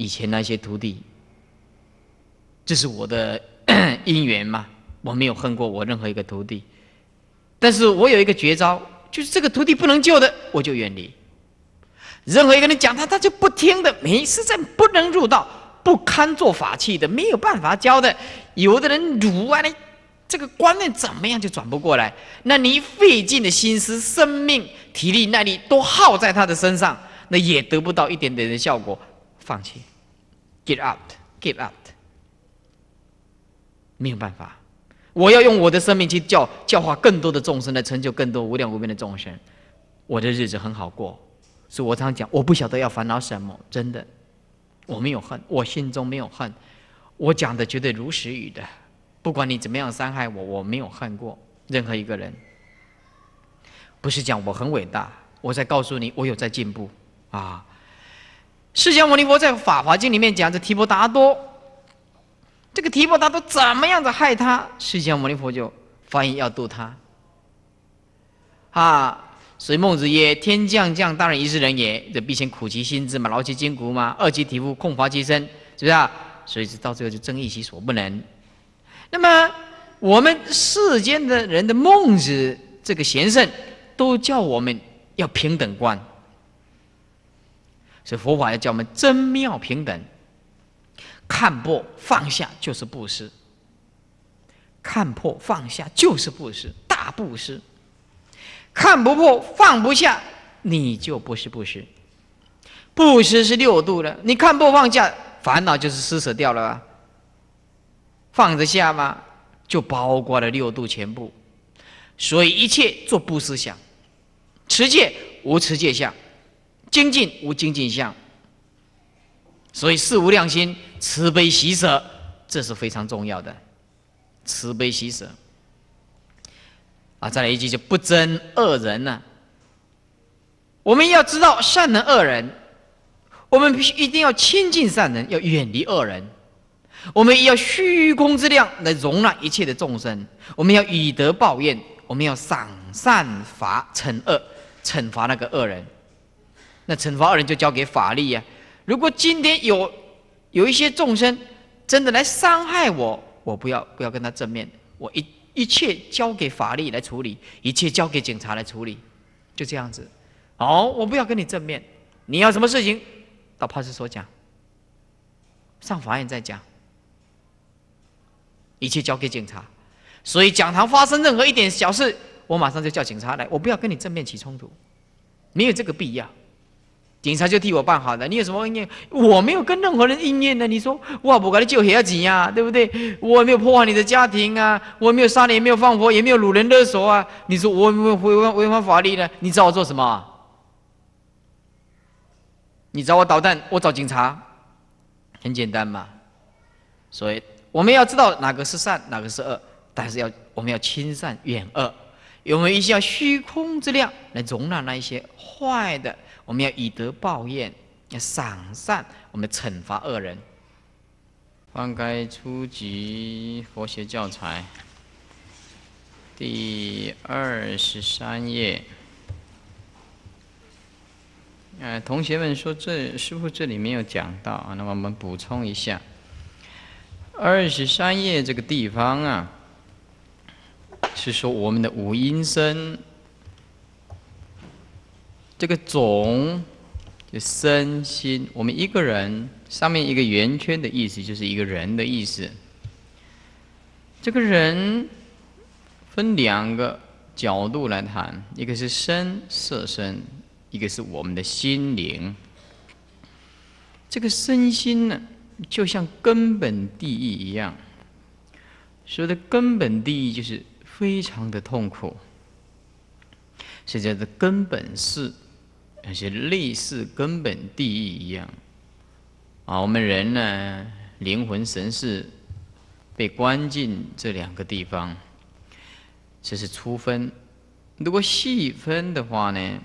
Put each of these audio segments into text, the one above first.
以前那些徒弟，这是我的 因缘嘛，我没有恨过我任何一个徒弟，但是我有一个绝招，就是这个徒弟不能救的，我就远离。任何一个人讲他，他就不听的，没实在不能入道，不堪做法器的，没有办法教的。有的人儒啊，你这个观念怎么样就转不过来？那你费尽的心思、生命、体力、耐力都耗在他的身上，那也得不到一点点的效果，放弃，get out，give out，没有办法。我要用我的生命去教教化更多的众生，来成就更多无量无边的众生，我的日子很好过。所以我常讲，我不晓得要烦恼什么，真的，我没有恨，我心中没有恨，我讲的绝对如实语的，不管你怎么样伤害我，我没有恨过任何一个人。不是讲我很伟大，我在告诉你，我有在进步啊。释迦牟尼佛在《法华经》里面讲，这提婆达多，这个提婆达多怎么样子害他，释迦牟尼佛就翻译要度他，啊。所以孟子曰：“天将降大任于斯人也，这必先苦其心志嘛，劳其筋骨嘛，饿其体肤，空乏其身，是不是啊？所以是到最后就争一其所不能。那么我们世间的人的孟子这个贤圣，都叫我们要平等观。所以佛法要叫我们真妙平等，看破放下就是布施，看破放下就是布施，大布施。”看不破放不下，你就不是布施。布施是六度的，你看破放下，烦恼就是施舍掉了。放得下吗？就包括了六度全部。所以一切做布施相，持戒无持戒相，精进无精进相。所以事无量心，慈悲喜舍，这是非常重要的。慈悲喜舍。啊，再来一句就不争恶人呢。我们要知道善人恶人，我们必须一定要亲近善人，要远离恶人。我们要虚空之量来容纳一切的众生。我们要以德报怨，我们要赏善罚惩恶，惩罚那个恶人。那惩罚人就交给法力呀。如果今天有有一些众生真的来伤害我，我不要不要跟他正面，我一。一切交给法律来处理，一切交给警察来处理，就这样子。哦，我不要跟你正面，你要什么事情，到派出所讲，上法院再讲，一切交给警察。所以讲堂发生任何一点小事，我马上就叫警察来，我不要跟你正面起冲突，没有这个必要。警察就替我办好了，你有什么恩怨？我没有跟任何人恩怨呢。你说我不给你救下钱呀，对不对？我没有破坏你的家庭啊，我没有杀你，也没有放火，也没有掳人勒索啊。你说我没有违反违反法律呢？你找我做什么？你找我捣蛋，我找警察，很简单嘛。所以我们要知道哪个是善，哪个是恶，但是要我们要亲善远恶，有没有一些虚空之量来容纳那一些坏的。我们要以德报怨，要赏善，我们惩罚恶人。翻开初级佛学教材第二十三页。呃，同学们说这师傅这里没有讲到啊，那么我们补充一下。二十三页这个地方啊，是说我们的五阴身。这个总就身心，我们一个人上面一个圆圈的意思，就是一个人的意思。这个人分两个角度来谈，一个是身色身，一个是我们的心灵。这个身心呢，就像根本地义一样，说的根本地义就是非常的痛苦，是叫做根本是。那些类似根本地义一样啊，我们人呢，灵魂神识被关进这两个地方，这是初分。如果细分的话呢，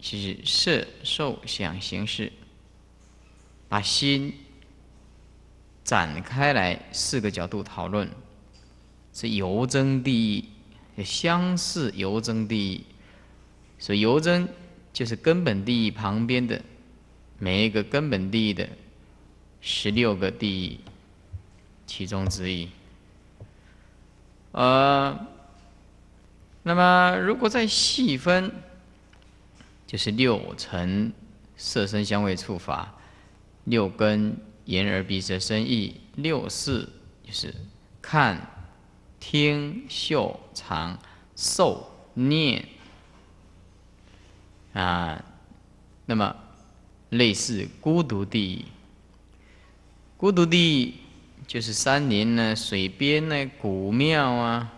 其实色、受、想、行、识，把心展开来四个角度讨论，是游增地义，相似游增地义，所以游增。就是根本地义旁边的每一个根本地义的十六个地义其中之一。呃，那么如果再细分，就是六尘色身香味触法，六根眼耳鼻舌身意，六识就是看、听、嗅、尝、受、念啊。那么类似孤独地，孤独地。就是山林呢，水边呢，古庙啊。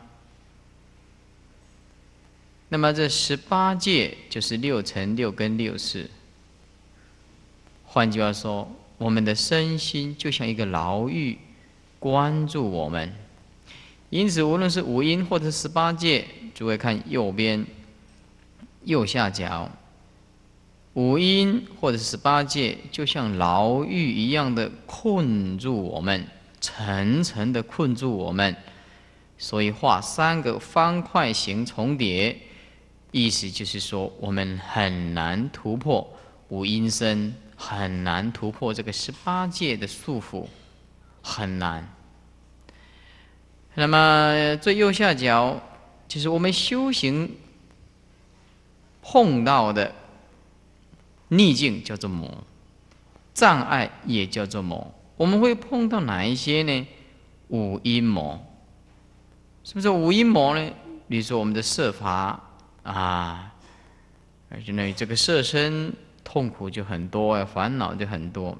那么这十八界就是六乘、六跟、六识。换句话说，我们的身心就像一个牢狱，关注我们。因此，无论是五阴或者十八界，诸位看右边右下角，五阴或者十八界就像牢狱一样的困住我们。层层的困住我们，所以画三个方块形重叠，意思就是说我们很难突破五阴身，很难突破这个十八界的束缚，很难。那么最右下角就是我们修行碰到的逆境，叫做魔；障碍也叫做魔。我们会碰到哪一些呢？五阴魔，是不是五阴魔呢？比如说我们的色法啊，而且呢，这个色身痛苦就很多啊，烦恼就很多。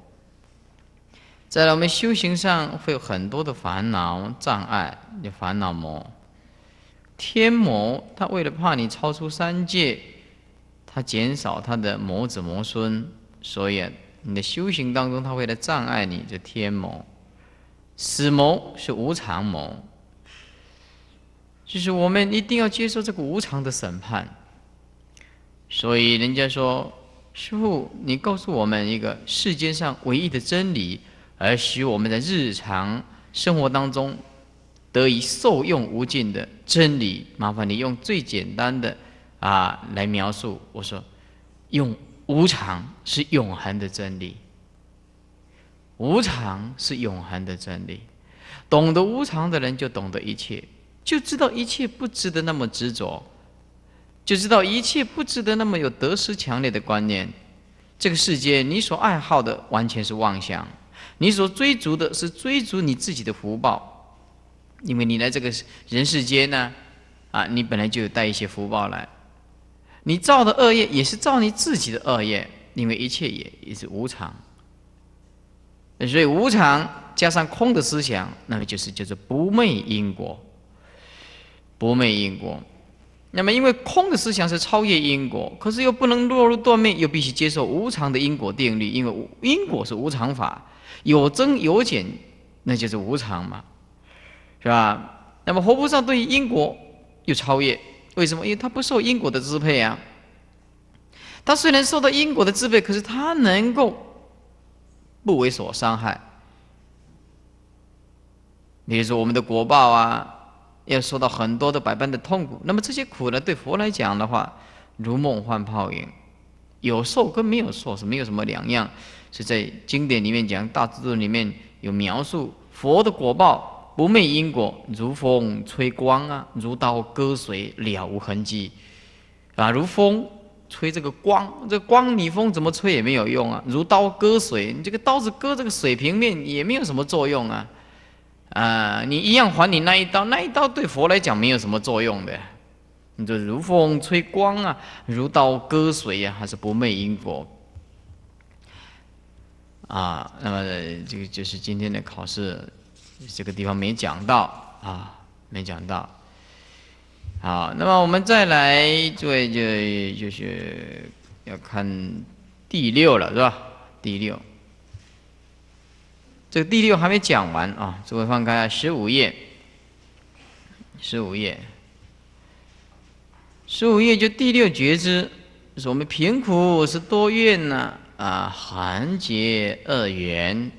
再来，我们修行上会有很多的烦恼障碍，有烦恼魔。天魔他为了怕你超出三界，他减少他的魔子魔孙，所以。你的修行当中，他会来障碍你，这天谋、死谋是无常谋，就是我们一定要接受这个无常的审判。所以人家说，师傅，你告诉我们一个世间上唯一的真理，而使我们在日常生活当中得以受用无尽的真理，麻烦你用最简单的啊来描述。我说，用。无常是永恒的真理，无常是永恒的真理。懂得无常的人，就懂得一切，就知道一切不值得那么执着，就知道一切不值得那么有得失强烈的观念。这个世界，你所爱好的完全是妄想，你所追逐的是追逐你自己的福报，因为你来这个人世间呢，啊，你本来就有带一些福报来。你造的恶业也是造你自己的恶业，因为一切也也是无常，所以无常加上空的思想，那么就是叫做不昧因果。不昧因果，那么因为空的思想是超越因果，可是又不能落入断灭，又必须接受无常的因果定律，因为因果是无常法，有增有减，那就是无常嘛，是吧？那么活菩萨对于因果又超越。为什么？因为他不受因果的支配啊。他虽然受到因果的支配，可是他能够不为所伤害。比如说我们的果报啊，要受到很多的百般的痛苦。那么这些苦呢，对佛来讲的话，如梦幻泡影，有受跟没有受是没有什么两样。是在经典里面讲，《大智度》里面有描述佛的果报。不昧因果，如风吹光啊，如刀割水，了无痕迹啊。如风吹这个光，这光你风怎么吹也没有用啊。如刀割水，你这个刀子割这个水平面也没有什么作用啊。啊，你一样还你那一刀，那一刀对佛来讲没有什么作用的。你这如风吹光啊，如刀割水呀，还是不昧因果啊？那么这个就是今天的考试。这个地方没讲到啊，没讲到。好，那么我们再来，诸位就就是要看第六了，是吧？第六，这个第六还没讲完啊，诸位翻开十五页，十五页，十五页就第六觉知，是我们贫苦是多怨呐啊，寒结恶缘。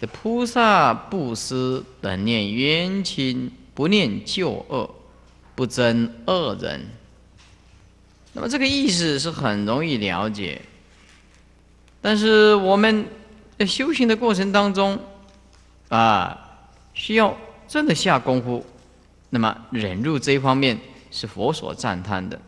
这菩萨布施等念冤亲，不念旧恶，不憎恶人。那么这个意思是很容易了解，但是我们在修行的过程当中，啊，需要真的下功夫。那么忍辱这一方面是佛所赞叹的。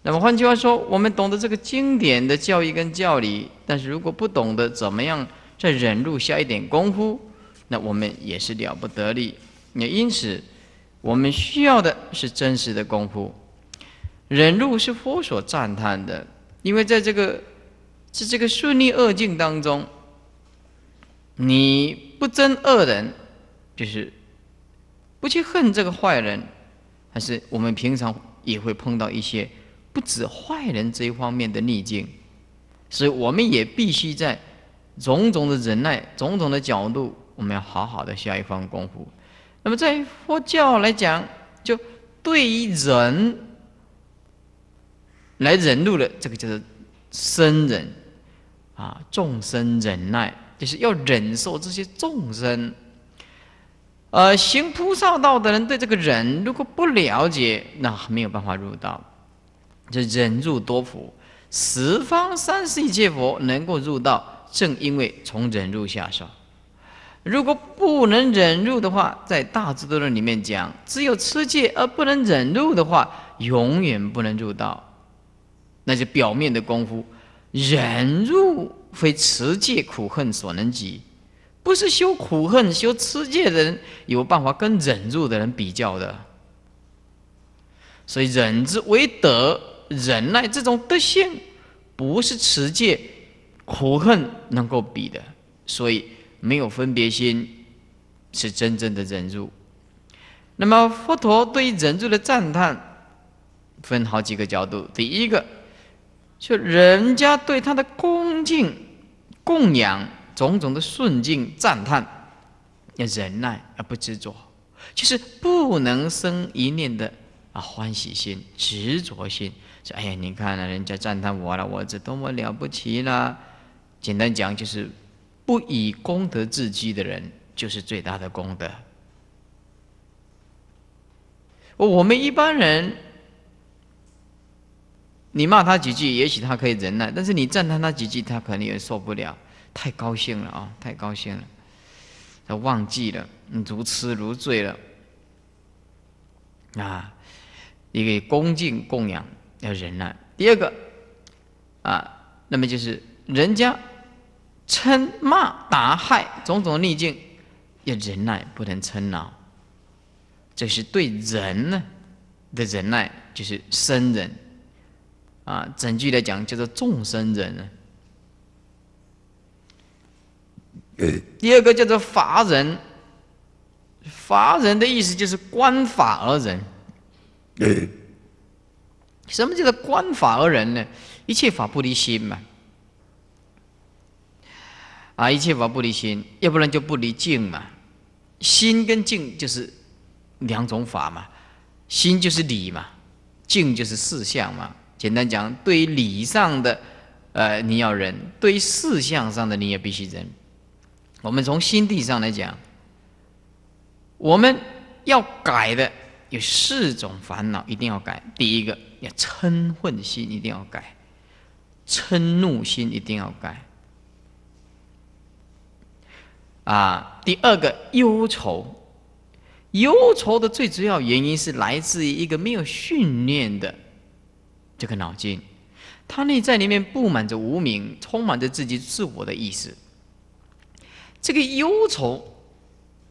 那么换句话说，我们懂得这个经典的教义跟教理，但是如果不懂得怎么样在忍辱下一点功夫，那我们也是了不得力。也因此，我们需要的是真实的功夫。忍辱是佛所赞叹的，因为在这个在这个顺利恶境当中，你不憎恶人，就是不去恨这个坏人，还是我们平常也会碰到一些不止坏人这一方面的逆境，所以我们也必须在种种的忍耐、种种的角度，我们要好好的下一番功夫。那么在佛教来讲，就对于人。来忍辱的这个叫做生忍啊，众生忍耐，就是要忍受这些众生。呃，行菩萨道的人对这个忍如果不了解，那没有办法入道。就忍辱多福，十方三世一切佛能够入道，正因为从忍辱下手。如果不能忍辱的话，在大智度论里面讲，只有持戒而不能忍辱的话，永远不能入道。那就表面的功夫，忍辱非持戒苦恨所能及，不是修苦恨、修持戒的人有办法跟忍辱的人比较的。所以忍之为德，忍耐这种德性，不是持戒苦恨能够比的。所以没有分别心，是真正的忍辱。那么佛陀对于忍辱的赞叹，分好几个角度。第一个。就人家对他的恭敬、供养、种种的顺境赞叹，要忍耐而不执着，就是不能生一念的啊欢喜心、执着心。说哎呀，你看了人家赞叹我了，我这多么了不起啦！简单讲，就是不以功德自居的人，就是最大的功德。我们一般人。你骂他几句，也许他可以忍耐；但是你赞叹他几句，他可能也受不了。太高兴了啊！太高兴了，他忘记了，如痴如醉了。啊，一个恭敬供养要忍耐。第二个，啊，那么就是人家嗔骂打害种种逆境，要忍耐，不能嗔恼。这是对人呢的忍耐，就是生人。啊，整句来讲叫做众生人呢。第二个叫做法人，法人的意思就是观法而人。什么叫做观法而人呢？一切法不离心嘛。啊，啊一切法不离心，要不然就不离境嘛。心跟境就是两种法嘛。心就是理嘛，境就是事相嘛。简单讲，对于理上的，呃，你要忍；对于事相上的，你也必须忍。我们从心地上来讲，我们要改的有四种烦恼，一定要改。第一个，要嗔恨心一定要改，嗔怒心一定要改。啊，第二个忧愁，忧愁的最主要原因是来自于一个没有训练的。这个脑筋，他内在里面布满着无名，充满着自己自我的意识。这个忧愁，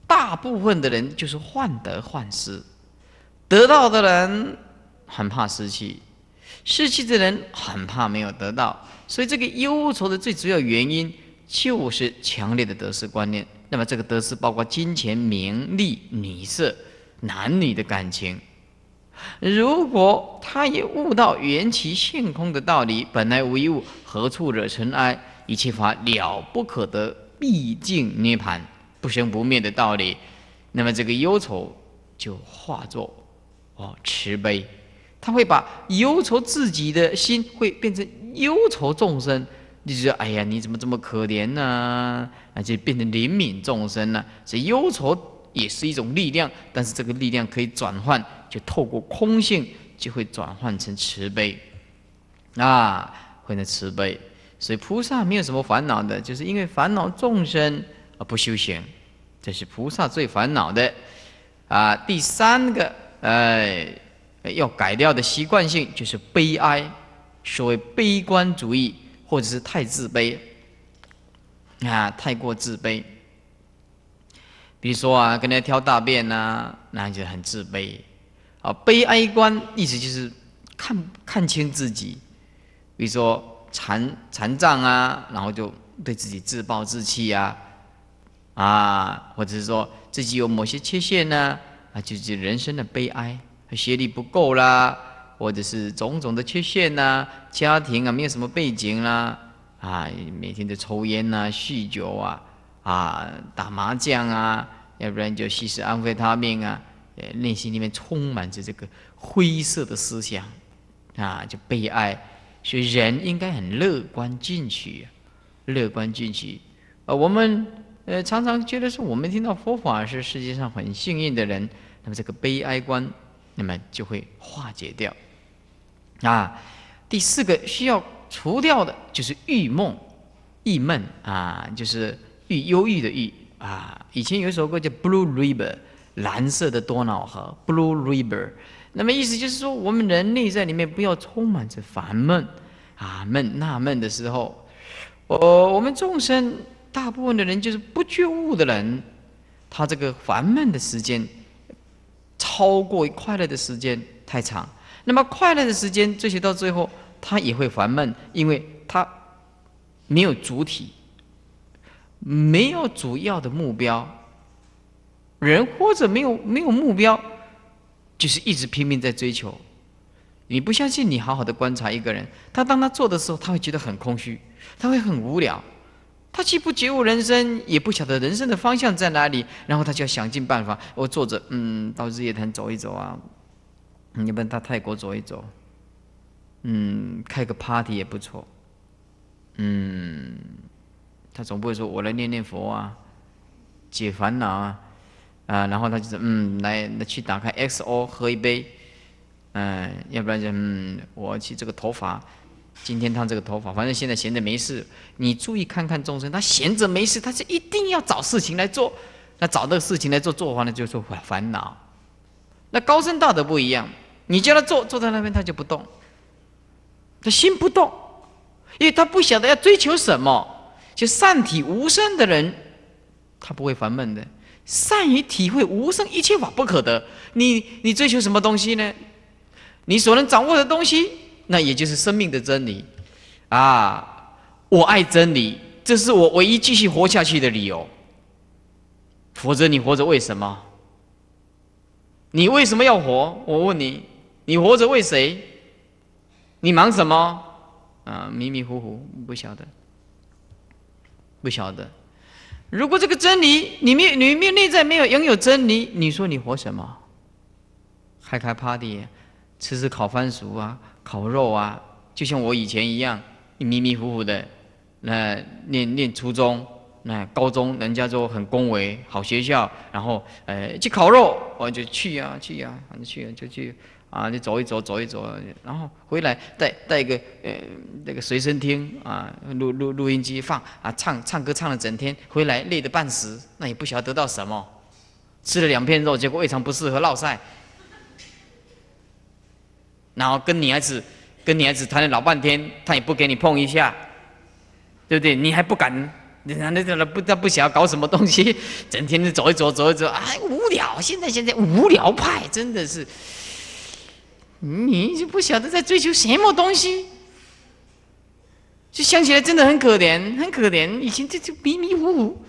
大部分的人就是患得患失，得到的人很怕失去，失去的人很怕没有得到。所以，这个忧愁的最主要原因就是强烈的得失观念。那么，这个得失包括金钱、名利、女色、男女的感情。如果他也悟到缘起性空的道理，本来无一物，何处惹尘埃？一切法了不可得，毕竟涅盘，不生不灭的道理，那么这个忧愁就化作哦慈悲，他会把忧愁自己的心会变成忧愁众生，你就说哎呀你怎么这么可怜呢？那就变成怜悯众生了。所以忧愁。也是一种力量，但是这个力量可以转换，就透过空性就会转换成慈悲，啊，会成慈悲。所以菩萨没有什么烦恼的，就是因为烦恼众生而不修行，这是菩萨最烦恼的。啊，第三个，呃，要改掉的习惯性就是悲哀，所谓悲观主义，或者是太自卑，啊，太过自卑。比如说啊，跟人家挑大便呐，那就很自卑。啊，悲哀观意思就是看看清自己，比如说残残障啊，然后就对自己自暴自弃啊，啊，或者是说。自己有某些缺陷呢，啊，就是人生的悲哀，学历不够啦，或者是种种的缺陷呐，家庭啊没有什么背景啦，啊，每天都抽烟呐、酗酒啊，啊，打麻将啊，要不然就吸食安非他命啊，呃，内心里面充满着这个灰色的思想，啊，就悲哀，所以人应该很乐观进取，乐观进取，啊，我们。呃，常常觉得说我们听到佛法是世界上很幸运的人，那么这个悲哀观，那么就会化解掉。啊，第四个需要除掉的就是郁梦、郁闷啊，就是郁忧郁的郁啊。以前有一首歌叫《Blue River》，蓝色的多瑙河，Blue River。那么意思就是说，我们人内在里面不要充满着烦闷啊、闷纳闷的时候，呃，我们众生。大部分的人就是不觉悟的人，他这个烦闷的时间超过快乐的时间太长。那么快乐的时间追求到最后，他也会烦闷，因为他没有主体，没有主要的目标。人或者没有没有目标，就是一直拼命在追求。你不相信？你好好的观察一个人，他当他做的时候，他会觉得很空虚，他会很无聊。他既不觉悟人生，也不晓得人生的方向在哪里，然后他就要想尽办法。我坐着，嗯，到日月潭走一走啊，你不到泰国走一走，嗯，开个 party 也不错，嗯，他总不会说我来念念佛啊，解烦恼啊，啊，然后他就是嗯，来来去打开 XO 喝一杯，嗯，要不然就嗯，我去这个头发。今天烫这个头发，反正现在闲着没事。你注意看看众生，他闲着没事，他是一定要找事情来做。那找这个事情来做，做完了就说烦恼。那高深大德不一样，你叫他坐，坐在那边他就不动，他心不动，因为他不晓得要追求什么。就善体无声的人，他不会烦闷的。善于体会无声一切法不可得。你你追求什么东西呢？你所能掌握的东西。那也就是生命的真理，啊！我爱真理，这是我唯一继续活下去的理由。否则你活着为什么？你为什么要活？我问你，你活着为谁？你忙什么？啊，迷迷糊糊，不晓得，不晓得。如果这个真理，你没你没内在没有拥有真理，你说你活什么？开开 party，吃吃烤番薯啊！烤肉啊，就像我以前一样，迷迷糊糊的，那念念初中，那高中人家都很恭维好学校，然后呃去烤肉，我就去呀去呀，反正去就去啊，你走一走走一走，然后回来带带一个呃那个随身听啊，录录录音机放啊，唱唱歌唱了整天，回来累得半死，那也不晓得得到什么，吃了两片肉，结果胃肠不适合落晒。然后跟女孩子，跟女孩子谈了老半天，他也不给你碰一下，对不对？你还不敢，人家那个不他不想要搞什么东西，整天就走一走，走一走，哎，无聊。现在现在无聊派真的是，你就不晓得在追求什么东西，就想起来真的很可怜，很可怜。以前这就迷迷糊糊，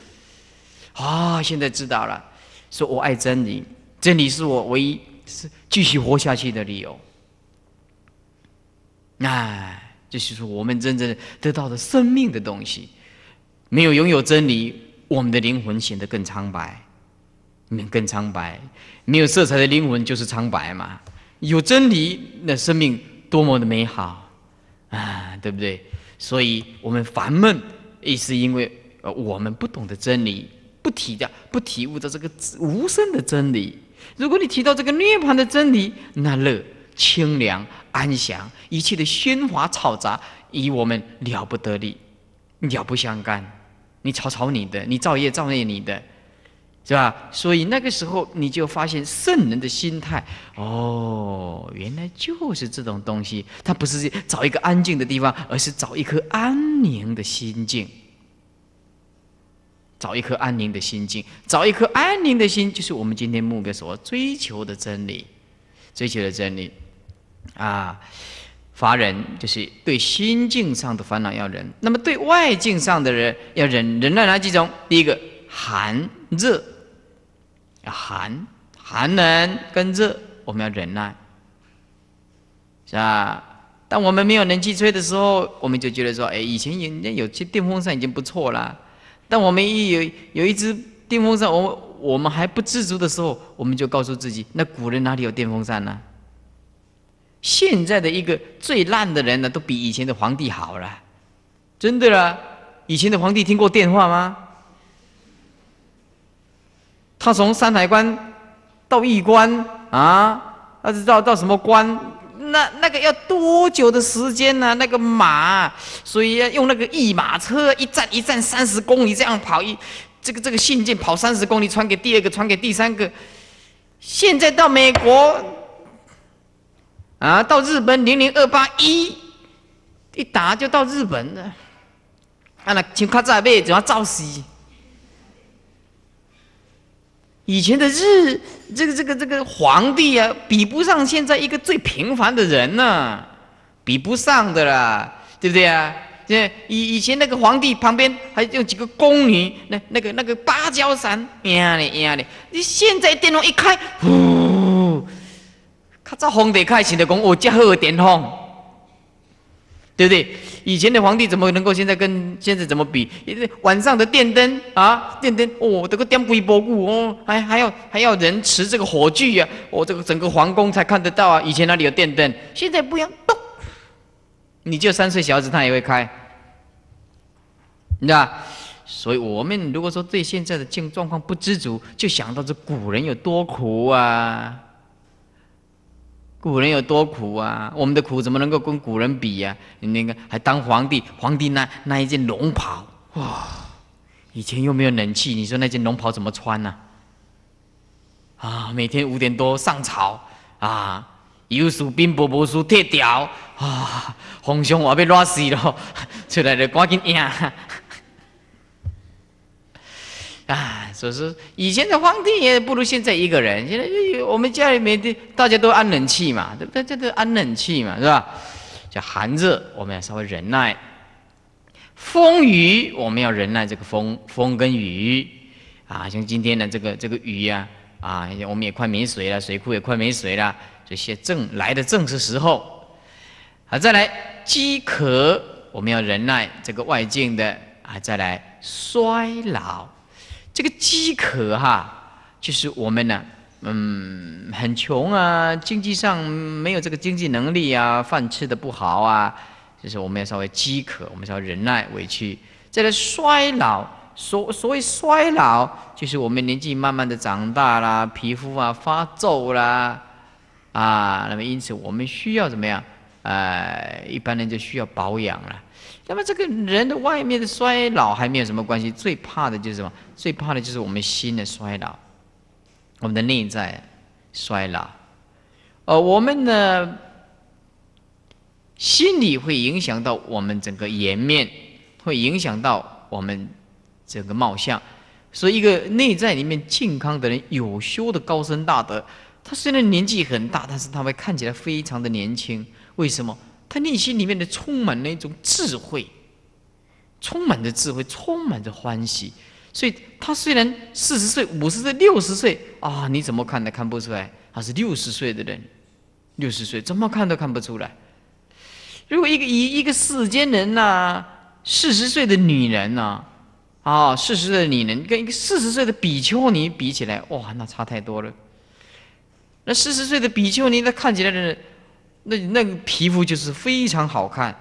啊，现在知道了，说我爱真理，真理是我唯一是继续活下去的理由。哎，这就是我们真正得到的生命的东西。没有拥有真理，我们的灵魂显得更苍白，更苍白。没有色彩的灵魂就是苍白嘛。有真理，那生命多么的美好啊，对不对？所以我们烦闷，也是因为呃我们不懂得真理，不体的不体悟到这个无声的真理。如果你提到这个涅槃的真理，那乐清凉安详，一切的喧哗嘈杂与我们了不得的，了不相干。你吵吵你的，你造业造业你的，是吧？所以那个时候你就发现圣人的心态，哦，原来就是这种东西。他不是找一个安静的地方，而是找一颗安宁的心境。找一颗安宁的心境，找一颗安宁的心，就是我们今天目标所追求的真理，追求的真理啊！乏人就是对心境上的烦恼要忍，那么对外境上的人要忍，忍耐哪几种？第一个寒热，寒寒冷跟热，我们要忍耐，是吧？当我们没有冷气吹的时候，我们就觉得说，哎，以前人家有些电风扇已经不错了。但我们一有有一只电风扇，我我们还不知足的时候，我们就告诉自己：那古人哪里有电风扇呢？现在的一个最烂的人呢，都比以前的皇帝好了，真的啦！以前的皇帝听过电话吗？他从山海关到驿关啊，他是到到什么关？那那个要多久的时间呢？那个马，所以要用那个驿马车，一站一站三十公里这样跑，一这个这个信件跑三十公里，传给第二个，传给第三个。现在到美国，啊，到日本零零二八一，一打就到日本了。啊，那请卡在背，怎么造死？以前的日，这个这个这个皇帝啊，比不上现在一个最平凡的人呢，比不上的啦，对不对啊？这以以前那个皇帝旁边还有几个宫女，那那个那个芭蕉扇，呀嘞呀嘞，你现在电风一开，呼，较早皇帝开始的讲，我这好电风，对不对？以前的皇帝怎么能够现在跟现在怎么比？晚上的电灯啊，电灯哦，这个电鬼波固哦，还还要还要人持这个火炬呀，我这个整个皇宫才看得到啊。以前哪里有电灯？现在不一样，你就三岁小孩子他也会开，你知道？所以我们如果说对现在的境状况不知足，就想到这古人有多苦啊。古人有多苦啊！我们的苦怎么能够跟古人比呀？你那个还当皇帝，皇帝那那一件龙袍，哇！以前又没有冷气，你说那件龙袍怎么穿呢？啊，每天五点多上朝啊，有士兵步步书铁条啊，皇上我要热死了，出来了赶紧赢。啊，所以说以前的皇帝也不如现在一个人。现在我们家里面的大家都安冷气嘛，对不对？这都安冷气嘛，是吧？叫寒热，我们要稍微忍耐；风雨，我们要忍耐这个风风跟雨。啊，像今天的这个这个雨呀，啊，我们也快没水了，水库也快没水了，这些正来的正是时候。好，再来饥渴，我们要忍耐这个外境的啊，再来衰老。这个饥渴哈，就是我们呢，嗯，很穷啊，经济上没有这个经济能力啊，饭吃的不好啊，就是我们要稍微饥渴，我们要忍耐委屈。再来衰老，所所谓衰老，就是我们年纪慢慢的长大啦，皮肤啊发皱啦，啊，那么因此我们需要怎么样？呃，一般人就需要保养了。那么这个人的外面的衰老还没有什么关系，最怕的就是什么？最怕的就是我们心的衰老，我们的内在衰老。呃，我们呢，心理会影响到我们整个颜面，会影响到我们整个貌相。所以，一个内在里面健康的人，有修的高深大德，他虽然年纪很大，但是他会看起来非常的年轻。为什么？他内心里面的充满了一种智慧，充满着智慧，充满着欢喜，所以他虽然四十岁、五十岁、六十岁啊，你怎么看都看不出来他是六十岁的人，六十岁怎么看都看不出来。如果一个一一个世间人呐，四十岁的女人呐，啊，四十岁的女人跟一个四十岁的比丘尼比起来，哇，那差太多了。那四十岁的比丘尼，那看起来的。那那个皮肤就是非常好看，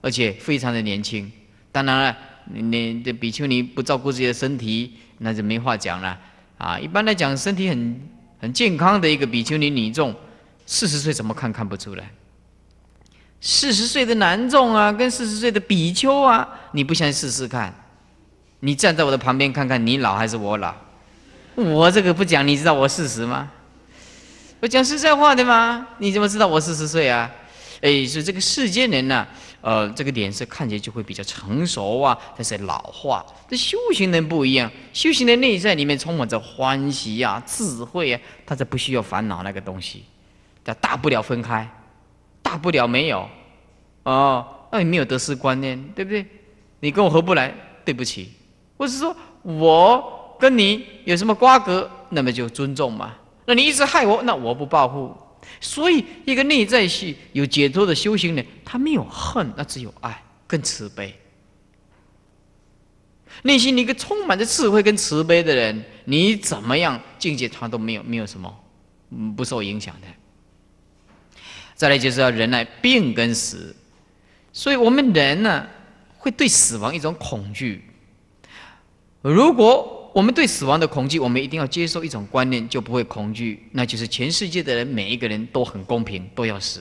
而且非常的年轻。当然了，你这比丘尼不照顾自己的身体，那就没话讲了啊。一般来讲，身体很很健康的一个比丘尼女众，四十岁怎么看看不出来？四十岁的男众啊，跟四十岁的比丘啊，你不相信试试看？你站在我的旁边看看，你老还是我老？我这个不讲，你知道我四十吗？我讲实在话的吗？你怎么知道我四十岁啊？哎，是这个世间人呢，呃，这个脸色看起来就会比较成熟啊，但是老化。这修行人不一样，修行的内在里面充满着欢喜呀、智慧啊，他才不需要烦恼那个东西。他大不了分开，大不了没有，哦，那你没有得失观念，对不对？你跟我合不来，对不起。或是说我跟你有什么瓜葛，那么就尊重嘛。那你一直害我，那我不报复。所以，一个内在系有解脱的修行人，他没有恨，那只有爱跟慈悲。内心一个充满着智慧跟慈悲的人，你怎么样境界他都没有没有什么，嗯，不受影响的。再来就是要忍耐病跟死，所以我们人呢会对死亡一种恐惧。如果我们对死亡的恐惧，我们一定要接受一种观念，就不会恐惧，那就是全世界的人每一个人都很公平，都要死。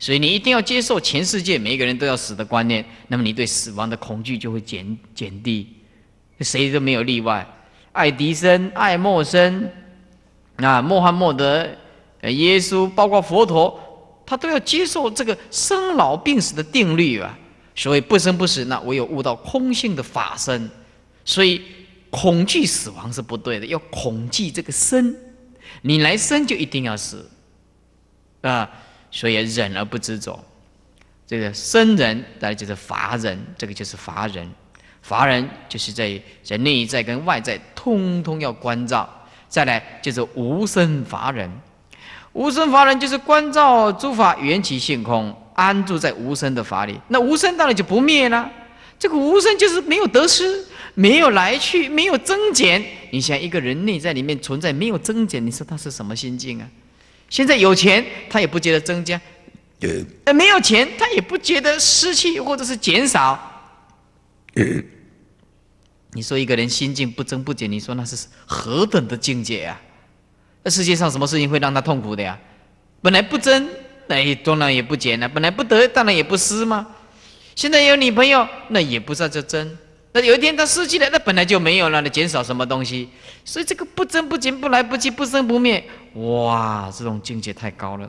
所以你一定要接受全世界每一个人都要死的观念，那么你对死亡的恐惧就会减减低，谁都没有例外。爱迪生、爱默生、啊，穆罕默德、耶稣，包括佛陀，他都要接受这个生老病死的定律啊。所以不生不死，那唯有悟到空性的法身。所以。恐惧死亡是不对的，要恐惧这个生，你来生就一定要死，啊，所以忍而不知走。这个生人，大家就是法人，这个就是法人，法人就是在在内在跟外在通通要关照。再来就是无生法人，无生法人就是关照诸法缘起性空，安住在无生的法里。那无生当然就不灭了，这个无生就是没有得失。没有来去，没有增减。你想一个人内在里面存在没有增减，你说他是什么心境啊？现在有钱，他也不觉得增加；呃，没有钱，他也不觉得失去或者是减少。你说一个人心境不增不减，你说那是何等的境界啊？那世界上什么事情会让他痛苦的呀？本来不增，那当然也不减了；本来不得，当然也不失吗？现在有女朋友，那也不在这增。那有一天他失去了，那本来就没有了，你减少什么东西？所以这个不增不减、不来不去、不生不灭，哇，这种境界太高了，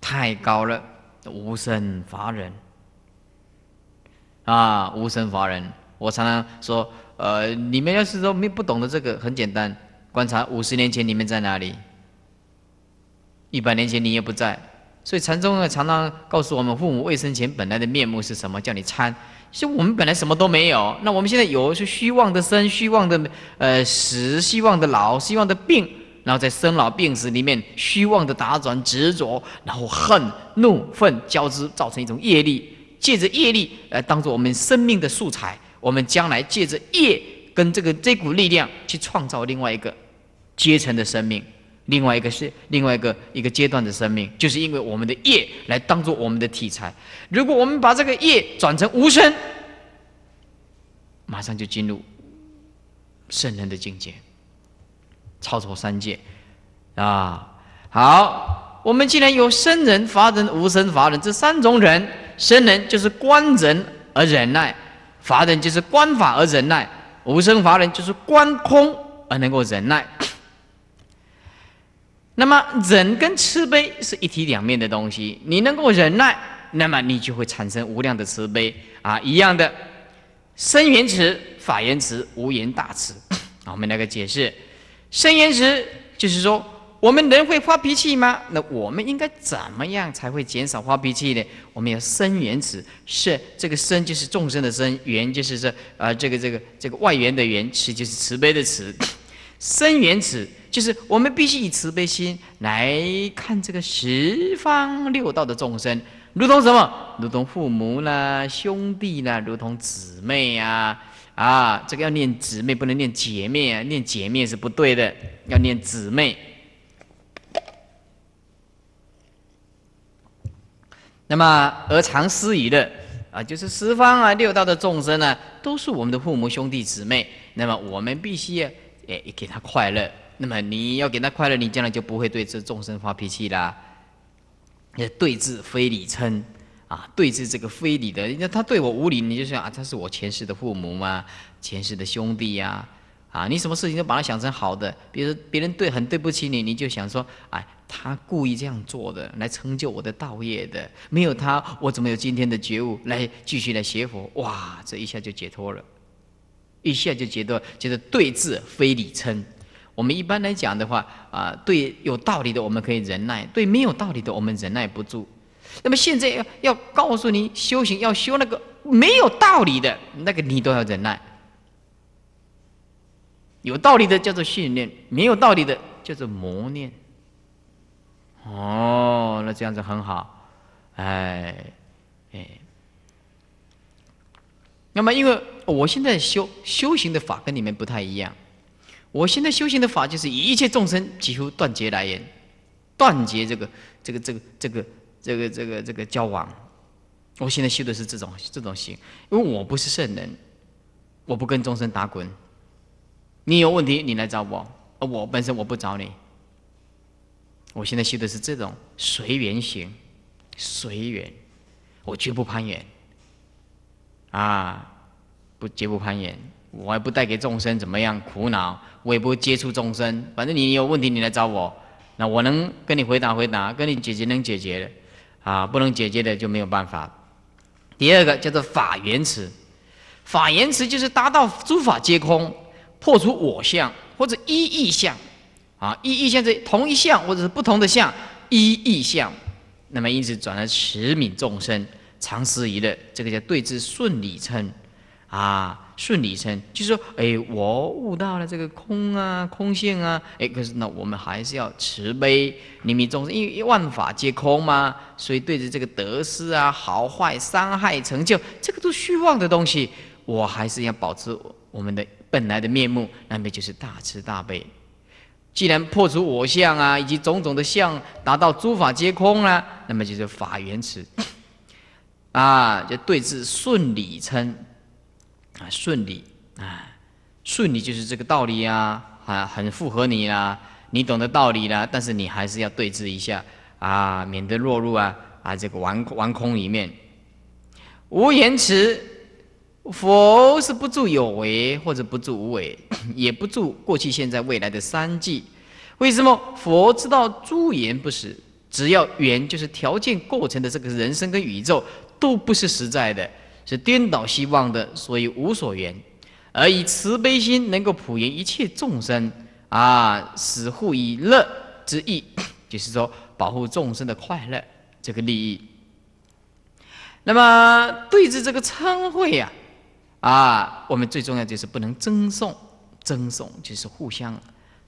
太高了！无生法忍啊，无生法忍。我常常说，呃，你们要是说没不懂得这个，很简单，观察五十年前你们在哪里，一百年前你也不在，所以禅宗常常告诉我们，父母未生前本来的面目是什么？叫你参。其实我们本来什么都没有，那我们现在有是虚妄的生、虚妄的呃死、希望的老、希望的病，然后在生老病死里面虚妄的打转执着，然后恨、怒、愤交织，造成一种业力，借着业力来当做我们生命的素材，我们将来借着业跟这个这股力量去创造另外一个阶层的生命。另外一个是另外一个一个阶段的生命，就是因为我们的业来当做我们的题材。如果我们把这个业转成无声，马上就进入圣人的境界，超脱三界啊！好，我们既然有生人、法人、无生法人这三种人，生人就是观人而忍耐，法人就是观法而忍耐，无生法人就是观空而能够忍耐。那么忍跟慈悲是一体两面的东西，你能够忍耐，那么你就会产生无量的慈悲啊！一样的，生缘慈，法缘慈，无缘大慈。啊，我们来个解释，生缘慈就是说，我们人会发脾气吗？那我们应该怎么样才会减少发脾气呢？我们要生缘慈，是这个生就是众生的生，缘就是这啊这个这个这个外缘的缘，慈就是慈悲的慈，生缘慈。就是我们必须以慈悲心来看这个十方六道的众生，如同什么？如同父母啦、兄弟啦，如同姊妹呀，啊，这个要念姊妹，不能念姐妹啊，念姐妹是不对的，要念姊妹。那么而常思语的啊，就是十方啊六道的众生呢，都是我们的父母兄弟姊妹，那么我们必须要诶给他快乐。那么你要给他快乐，你将来就不会对这众生发脾气啦。也对峙非礼称啊，对峙这个非礼的，那他对我无礼，你就想啊，他是我前世的父母嘛？前世的兄弟呀？啊，你什么事情都把他想成好的，比如别人对很对不起你，你就想说，哎，他故意这样做的，来成就我的道业的，没有他，我怎么有今天的觉悟，来继续来学佛？哇，这一下就解脱了，一下就解脱，就是对治非礼称。我们一般来讲的话，啊，对有道理的我们可以忍耐，对没有道理的我们忍耐不住。那么现在要要告诉你，修行要修那个没有道理的那个，你都要忍耐。有道理的叫做训练，没有道理的叫做磨练。哦，那这样子很好，哎，哎。那么，因为我现在修修行的法跟你们不太一样，我现在修行的法就是一切众生几乎断绝来源，断绝这个这个这个这个这个这个这个交往。我现在修的是这种这种行，因为我不是圣人，我不跟众生打滚。你有问题，你来找我，而我本身我不找你。我现在修的是这种随缘行，随缘，我绝不攀缘，啊，不绝不攀缘，我也不带给众生怎么样苦恼，我也不接触众生。反正你有问题，你来找我，那我能跟你回答回答，跟你解决能解决的，啊，不能解决的就没有办法。第二个叫做法缘词，法缘词就是达到诸法皆空。破除我相或者一意相，啊，一意相是同一相或者是不同的相，一意相，那么因此转而持悯众生，常思一乐，这个叫对治顺理称，啊，顺理成就是说，哎，我悟到了这个空啊，空性啊，哎，可是那我们还是要慈悲怜悯众生，因为万法皆空嘛，所以对着这个得失啊、好坏、伤害、成就，这个都虚妄的东西，我还是要保持我们的。本来的面目，那么就是大慈大悲。既然破除我相啊，以及种种的相，达到诸法皆空啊，那么就是法缘慈 啊，就对治顺理称啊，顺利啊，顺利就是这个道理啊，啊，很符合你啦，你懂得道理啦，但是你还是要对峙一下啊，免得落入啊啊这个玩玩空里面，无言辞。佛是不住有为，或者不住无为，也不住过去、现在、未来的三际。为什么佛知道诸缘不实？只要缘就是条件构成的这个人生跟宇宙都不是实在的，是颠倒希望的，所以无所缘。而以慈悲心能够普延一切众生啊，使护以乐之意，就是说保护众生的快乐这个利益。那么对着这个参会呀。啊，我们最重要就是不能争送，争送就是互相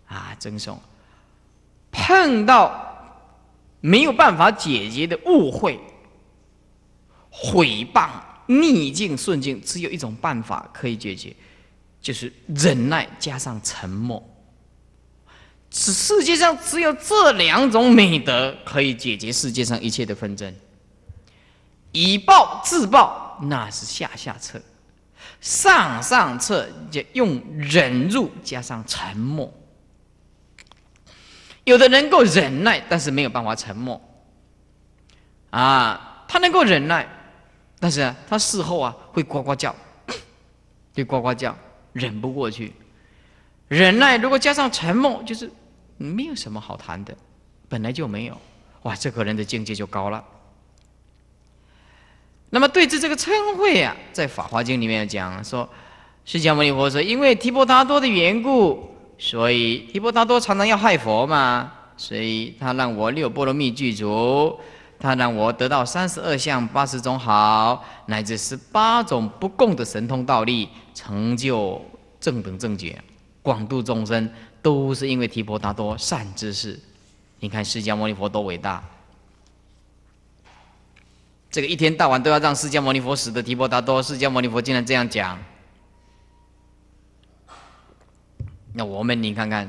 啊争送。碰到没有办法解决的误会、毁谤、逆境、顺境，只有一种办法可以解决，就是忍耐加上沉默。世世界上只有这两种美德可以解决世界上一切的纷争。以暴制暴，那是下下策。上上策就用忍辱加上沉默，有的能够忍耐，但是没有办法沉默。啊，他能够忍耐，但是他事后啊会呱呱叫，会呱呱叫，忍不过去。忍耐如果加上沉默，就是没有什么好谈的，本来就没有。哇，这个人的境界就高了。那么对峙这个称谓啊，在《法华经》里面讲说，释迦牟尼佛说，因为提婆达多的缘故，所以提婆达多常常要害佛嘛，所以他让我六波罗蜜具足，他让我得到三十二相八十种好，乃至十八种不共的神通道力，成就正等正觉，广度众生，都是因为提婆达多善知识。你看释迦牟尼佛多伟大！这个一天到晚都要让释迦牟尼佛死的提婆达多，释迦牟尼佛竟然这样讲。那我们你看看，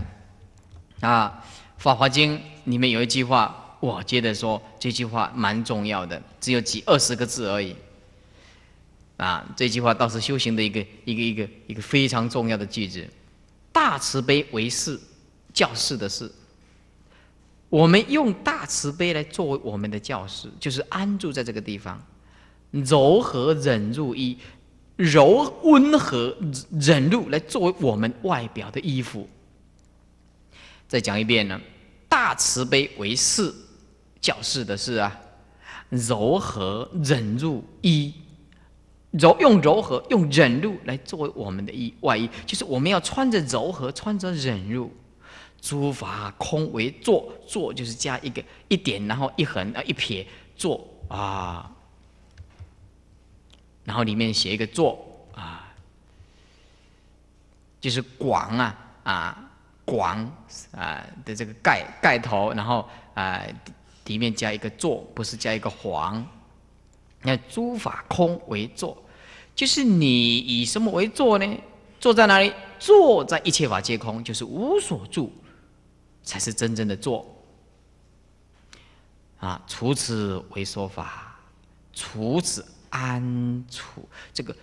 啊，《法华经》里面有一句话，我接着说，这句话蛮重要的，只有几二十个字而已。啊，这句话倒是修行的一个一个一个一个非常重要的句子。大慈悲为事，教事的事。我们用大慈悲来作为我们的教室，就是安住在这个地方，柔和忍入一，柔温和忍入来作为我们外表的衣服。再讲一遍呢，大慈悲为事，教室的是啊，柔和忍入衣，柔用柔和用忍入来作为我们的衣外衣，就是我们要穿着柔和，穿着忍入。诸法空为坐，坐就是加一个一点，然后一横啊一撇，坐啊，然后里面写一个坐啊，就是广啊啊广啊的这个盖盖头，然后啊里面加一个坐，不是加一个黄。那诸法空为坐，就是你以什么为坐呢？坐在哪里？坐在一切法皆空，就是无所住。才是真正的坐啊！除此为说法，除此安处这个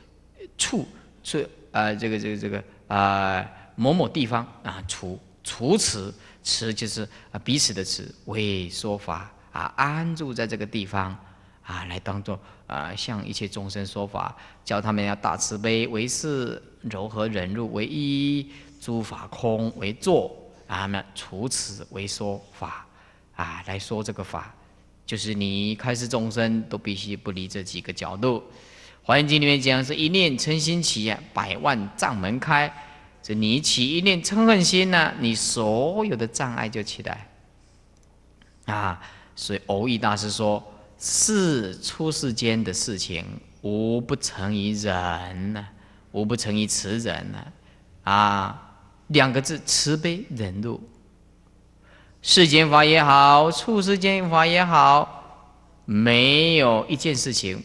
处是啊，这个这个这个啊某某地方啊，除除此此就是啊彼此的慈为说法啊，安住在这个地方啊，来当做啊向一切众生说法，教他们要大慈悲为是，柔和忍辱为一，诸法空为坐。啊，那除此为说法，啊，来说这个法，就是你开始众生都必须不离这几个角度。华严经里面讲是一念嗔心起，百万障门开。这你起一念嗔恨心呢，你所有的障碍就起来。啊，所以偶益大师说，是出世间的事情，无不成于人呢，无不成于此人呢，啊。两个字：慈悲忍辱。世间法也好，处世间法也好，没有一件事情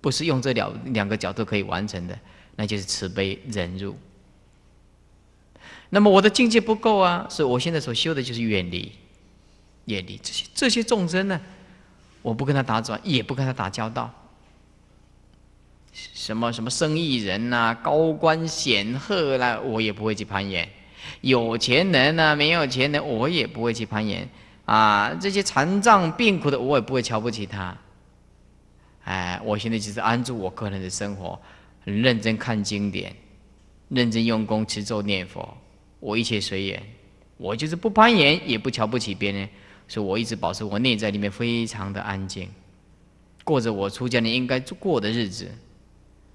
不是用这两两个角度可以完成的，那就是慈悲忍辱。那么我的境界不够啊，所以我现在所修的就是远离，远离这些这些众生呢，我不跟他打转，也不跟他打交道。什么什么生意人呐，高官显赫啦，我也不会去攀岩；有钱人呐，没有钱人，我也不会去攀岩。啊，这些残障病苦的，我也不会瞧不起他。哎，我现在就是安住我个人的生活，很认真看经典，认真用功持咒念佛，我一切随缘。我就是不攀岩，也不瞧不起别人，所以我一直保持我内在里面非常的安静，过着我出家人应该过的日子。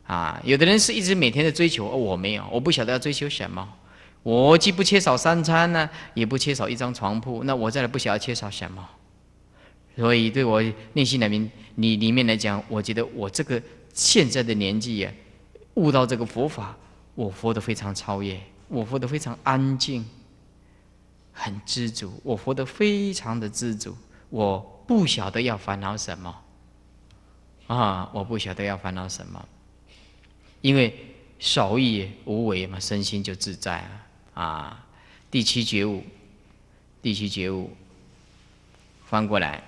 啊，有的人是一直每天的追求，而我没有，我不晓得要追求什么。我既不缺少三餐呢，也不缺少一张床铺，那我再来不晓得缺少什么。所以对我内心里面，你里面来讲，我觉得我这个现在的年纪呀，悟到这个佛法，我活得非常超越，我活得非常安静，很知足，我活得非常的知足，我不晓得要烦恼什么，啊，我不晓得要烦恼什么。因为少欲无为嘛，身心就自在啊啊。第七觉悟，第七觉悟，翻过来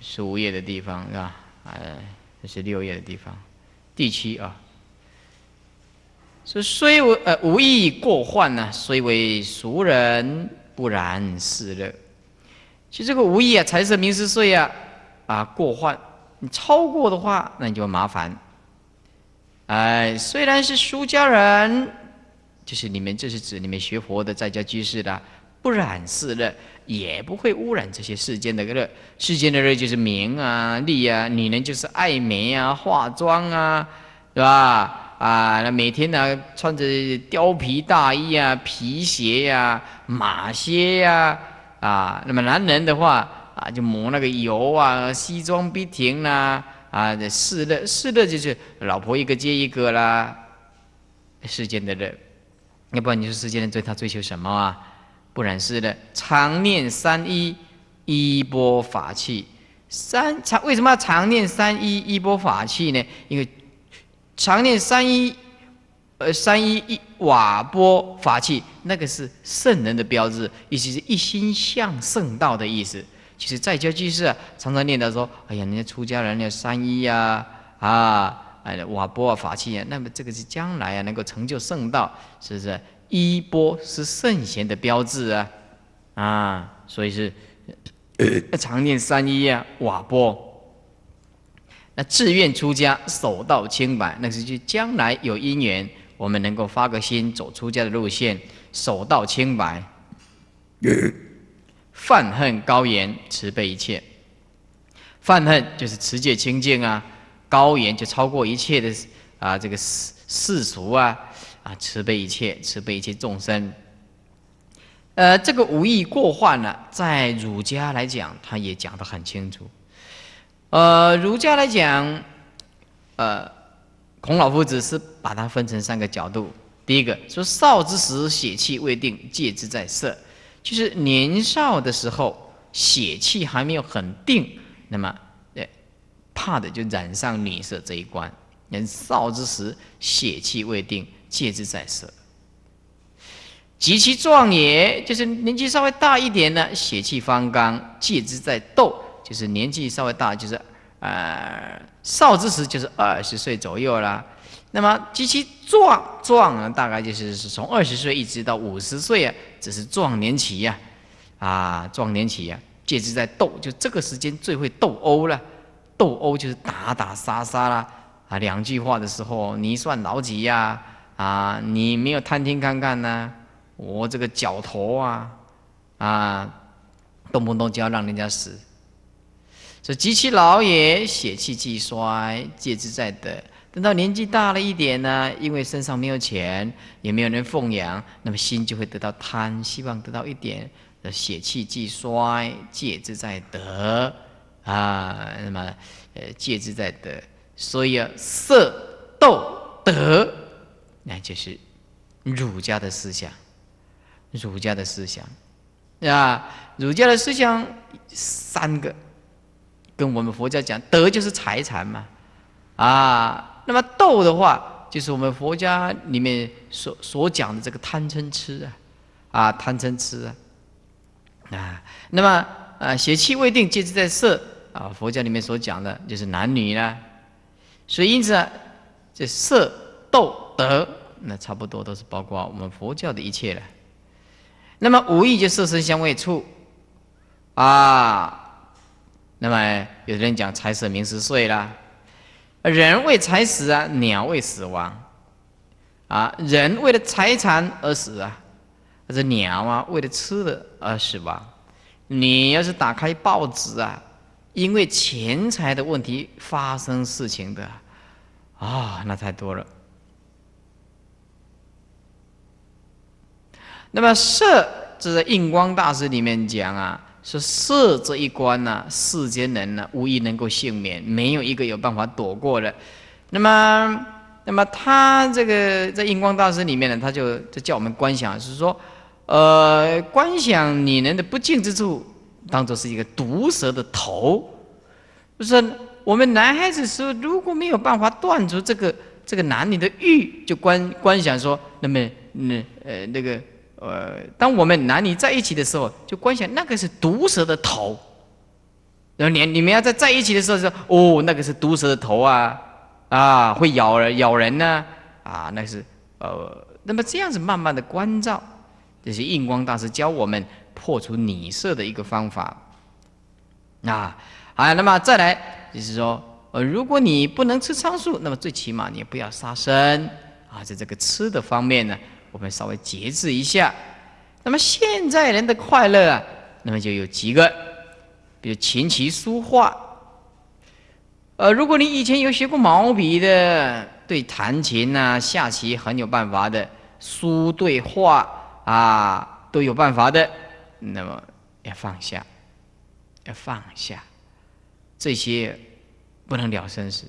是五页的地方是吧？呃，这是六页的地方。第七啊，是虽为呃无意过患呢，虽为俗人不然是乐。其实这个无意啊，财色名食睡啊啊过患，你超过的话，那你就麻烦。哎，虽然是出家人，就是你们，这是指你们学佛的在家居士的，不染世乐，也不会污染这些世间的乐。世间的乐就是名啊、利啊，女人就是爱美啊、化妆啊，对吧？啊，那每天呢穿着貂皮大衣啊、皮鞋呀、马靴呀，啊，那么男人的话啊，就抹那个油啊，西装笔挺啦。啊，这世乐，世乐就是老婆一个接一个啦，世间的乐，要不然你说世间人追他追求什么啊？不然是的，常念三一一波法器，三常为什么要常念三一一波法器呢？因为常念三一，呃，三一一瓦波法器，那个是圣人的标志，意思是一心向圣道的意思。其实在家居士啊，常常念叨说：“哎呀，人家出家人要三一呀，啊，哎，瓦钵啊，法器啊，那么这个是将来啊，能够成就圣道，是不是？衣钵是圣贤的标志啊，啊，所以是常念三一啊，瓦钵。那自愿出家，守道清白，那是就将来有因缘，我们能够发个心，走出家的路线，守道清白。犯恨高言，慈悲一切。犯恨就是持戒清净啊，高言就超过一切的啊，这个世世俗啊啊，慈悲一切，慈悲一切众生。呃，这个无意过患呢，在儒家来讲，他也讲得很清楚。呃，儒家来讲，呃，孔老夫子是把它分成三个角度。第一个说，少之时血气未定，戒之在色，就是年少的时候血气还没有很定，那么呃，怕的就染上女色这一关。年少之时血气未定，戒之在色。及其壮也，就是年纪稍微大一点呢，血气方刚，戒之在斗。就是年纪稍微大，就是呃少之时，就是二十岁左右啦。那么极其壮壮呢，大概就是是从二十岁一直到五十岁啊，这是壮年期呀，啊壮年期呀，戒之在斗，就这个时间最会斗殴了。斗殴就是打打杀杀啦，啊两句话的时候，你算老几呀？啊你没有探听看看呢？我这个脚头啊，啊动不动就要让人家死。说及其老也，血气既衰，戒之在德。等到年纪大了一点呢，因为身上没有钱，也没有人奉养，那么心就会得到贪，希望得到一点的血气既衰，戒之在德啊。那么呃，戒之在德，所以啊，色斗德，那就是儒家的思想。儒家的思想啊，儒家的思想三个。跟我们佛教讲，德就是财产嘛，啊，那么斗的话，就是我们佛家里面所所讲的这个贪嗔痴啊，啊，贪嗔痴啊，啊，那么啊，血气未定，戒之在色啊，佛教里面所讲的就是男女啦，所以因此啊，这色斗德，那差不多都是包括我们佛教的一切了。那么无意就色身相位处，啊。那么有的人讲财死名食睡啦，人为财死啊，鸟为死亡，啊，人为了财产而死啊，或者鸟啊为了吃的而死亡。你要是打开报纸啊，因为钱财的问题发生事情的啊，那太多了。那么色，这在印光大师里面讲啊。是色这一关呢，世间人呢，无一能够幸免，没有一个有办法躲过的。那么，那么他这个在印光大师里面呢，他就就叫我们观想，是说，呃，观想女人的不净之处，当做是一个毒蛇的头。就是我们男孩子说，如果没有办法断除这个这个男女的欲，就观观想说，那么那呃那个。呃，当我们男女在一起的时候，就观想那个是毒蛇的头。然后你你们要在在一起的时候说，哦，那个是毒蛇的头啊，啊，会咬人咬人呢，啊，那是呃，那么这样子慢慢的关照，这是印光大师教我们破除女色的一个方法。啊，好，那么再来就是说，呃，如果你不能吃仓鼠，那么最起码你不要杀生啊，在这个吃的方面呢。我们稍微节制一下。那么现在人的快乐啊，那么就有几个，比如琴棋书画。呃，如果你以前有学过毛笔的，对弹琴呐、下棋很有办法的，书对画啊都有办法的，那么要放下，要放下，这些不能了生死。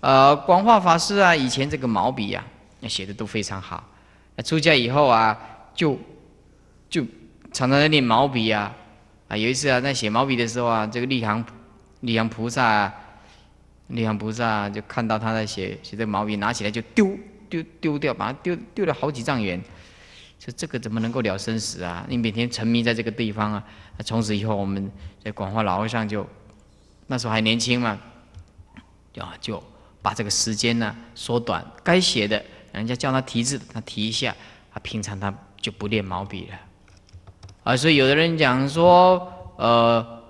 呃，广化法师啊，以前这个毛笔呀，那写的都非常好。啊出家以后啊，就就常常在练毛笔啊，啊，有一次啊，在写毛笔的时候啊，这个立行立行菩萨，啊立行菩萨就看到他在写写这个毛笔，拿起来就丢丢丢掉，把它丢丢了好几丈远。说这个怎么能够了生死啊？你每天沉迷在这个地方啊，从此以后我们在广化老和尚就那时候还年轻嘛，啊，就把这个时间呢缩短，该写的。人家叫他提字，他提一下，他平常他就不练毛笔了，啊，所以有的人讲说，呃，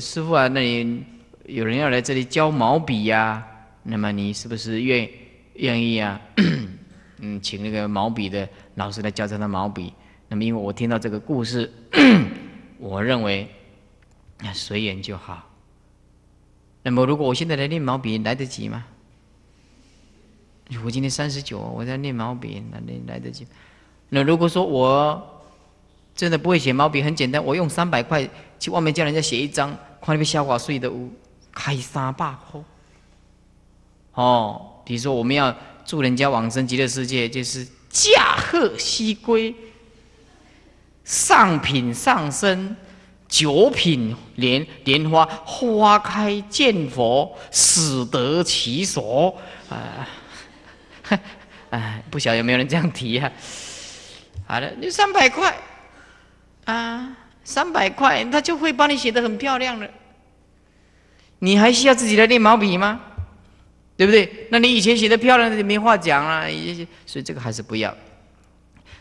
师傅啊，那里有人要来这里教毛笔呀，那么你是不是愿愿意啊？嗯，请那个毛笔的老师来教教他毛笔。那么因为我听到这个故事，我认为随缘就好。那么如果我现在来练毛笔，来得及吗？我今年三十九，我在练毛笔，那来来得及？那如果说我。真的不会写毛笔，很简单，我用三百块去外面叫人家写一张，看那边消化税的屋，开三百块。哦，比如说我们要祝人家往生极乐世界，就是驾鹤西归，上品上身，九品莲莲花花开见佛，死得其所。啊，哎，不晓得有没有人这样提啊？好了，你三百块。啊，三百块，他就会帮你写的很漂亮了。你还需要自己来练毛笔吗？对不对？那你以前写的漂亮的，就没话讲了。所以这个还是不要。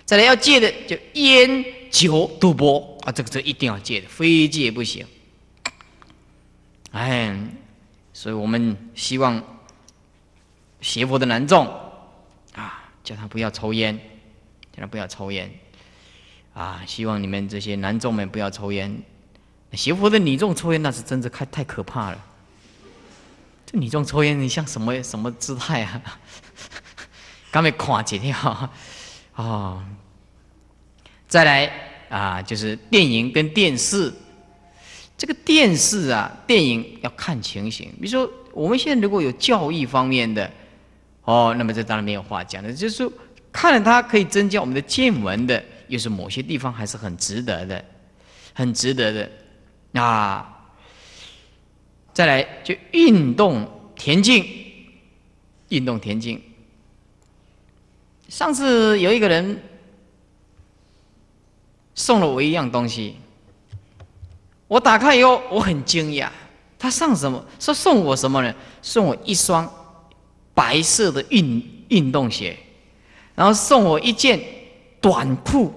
再来要戒的，就烟酒赌博啊，这个这一定要戒的，非戒不行。哎，所以我们希望邪佛的难众，叫他不要抽烟，叫他不要抽烟。啊，希望你们这些男众们不要抽烟。邪佛的女众抽烟，那是真的太太可怕了。这女众抽烟，你像什么什么姿态啊？刚被垮几条啊！再来啊，就是电影跟电视。这个电视啊，电影要看情形。比如说，我们现在如果有教育方面的，哦，那么这当然没有话讲了。就是，看了它可以增加我们的见闻的。又是某些地方还是很值得的，很值得的啊！再来就运动田径，运动田径。上次有一个人送了我一样东西，我打开以后我很惊讶，他送什么？说送我什么呢？送我一双白色的运运动鞋，然后送我一件。短裤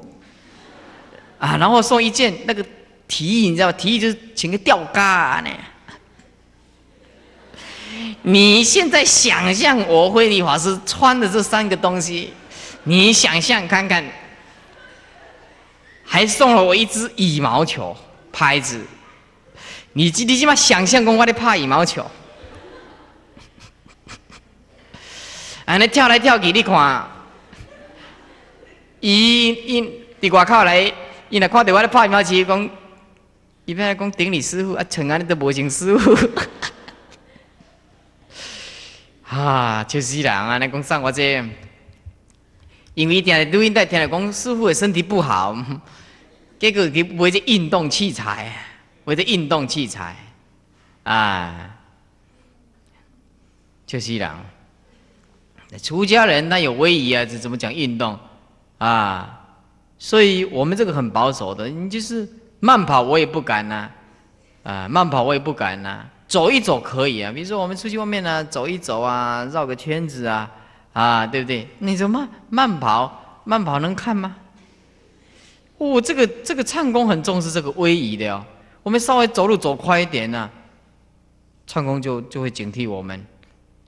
啊，然后送一件那个提议，你知道吗？提议就是请个吊嘎呢。你现在想象我慧理法师穿的这三个东西，你想象看看，还送了我一只羽毛球拍子。你你起码想象过我在拍羽毛球，啊，你跳来跳去，你看。伊伊伫外口来，伊若看到我咧拍羽毛球，讲，伊要来讲顶你师傅，啊，像安尼都无成师傅，哈，笑死人啊！尼讲送我这，因为听录音带听来讲师傅的身体不好，结果去买只运动器材，买只运动器材，啊，笑死人！出家人那有威仪啊，这怎么讲运动？啊，所以我们这个很保守的，你就是慢跑我也不敢呐，啊，慢跑我也不敢呐，走一走可以啊，比如说我们出去外面呢，走一走啊，绕个圈子啊，啊，对不对？你说慢慢跑，慢跑能看吗？哦，这个这个唱功很重视这个威仪的哦，我们稍微走路走快一点呢，唱功就就会警惕我们，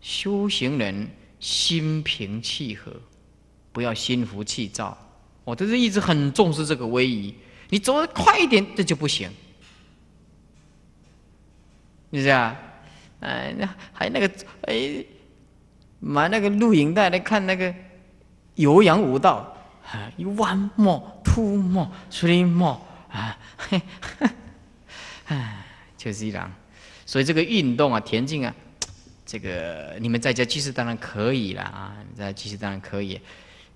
修行人心平气和。不要心浮气躁，我都是一直很重视这个威仪。你走得快一点，这就不行。你知道？哎，那还那个哎，买那个录影带来看那个有氧舞蹈，啊，one more，two more，three more，啊，哎，就是这样。所以这个运动啊，田径啊，这个你们在家其实当然可以了啊，在其实当然可以。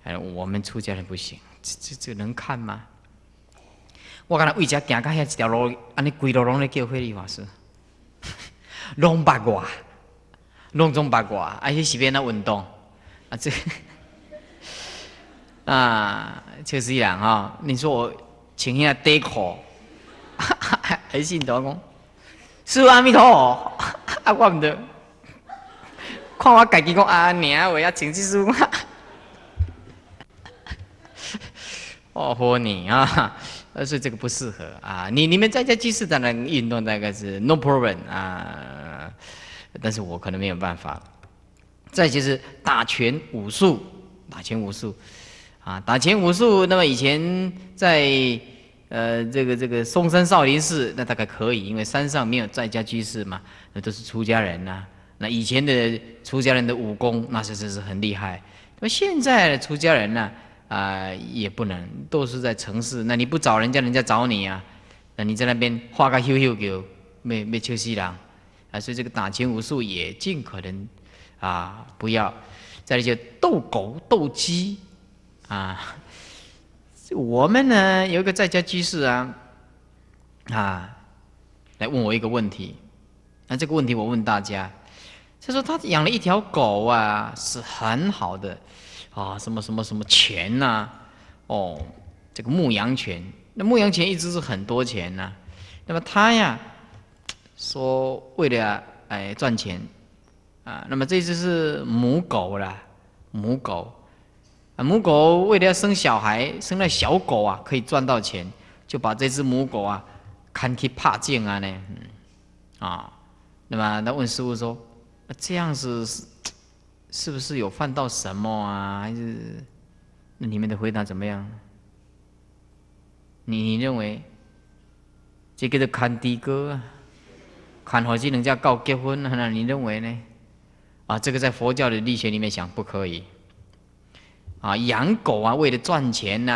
哎，我们出家人不行，这这这能看吗？我刚才为家行到遐一条路，安尼规路拢咧叫慧理法师，拢八卦，拢中八卦，而且是边那运动啊，这 啊，就是一样哈。你说我请下短裤，还信多讲？师阿弥陀佛，啊，我唔得，看我家己讲啊，娘，我要请技师。哦，豁你啊！呃，所以这个不适合啊。你你们在家居士当然运动大概是 no problem 啊，但是我可能没有办法。再就是打拳武术，打拳武术，啊，打拳武术。那么以前在呃这个这个嵩山少林寺，那大概可以，因为山上没有在家居士嘛，那都是出家人呐。那以前的出家人的武功，那是真是很厉害。那么现在的出家人呢，啊，也不能，都是在城市。那你不找人家，人家找你啊。那你在那边画个修修狗，没没秋西郎啊，所以这个打拳武术也尽可能。啊，不要，再就斗狗斗鸡，啊，我们呢有一个在家居士啊，啊，来问我一个问题，那这个问题我问大家，他说他养了一条狗啊，是很好的，啊，什么什么什么钱呐，哦，这个牧羊犬，那牧羊犬一直是很多钱呐，那么他呀，说为了哎赚钱。啊，那么这只是母狗啦，母狗，啊，母狗为了要生小孩，生了小狗啊，可以赚到钱，就把这只母狗啊，看去怕境啊呢，啊，那么他问师傅说，这样子是是不是有犯到什么啊？还是那你们的回答怎么样？你你认为这个是看的哥，看好几人家搞结婚，那你认为呢？啊，这个在佛教的力学里面讲不可以。啊，养狗啊，为了赚钱呢。